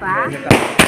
tá?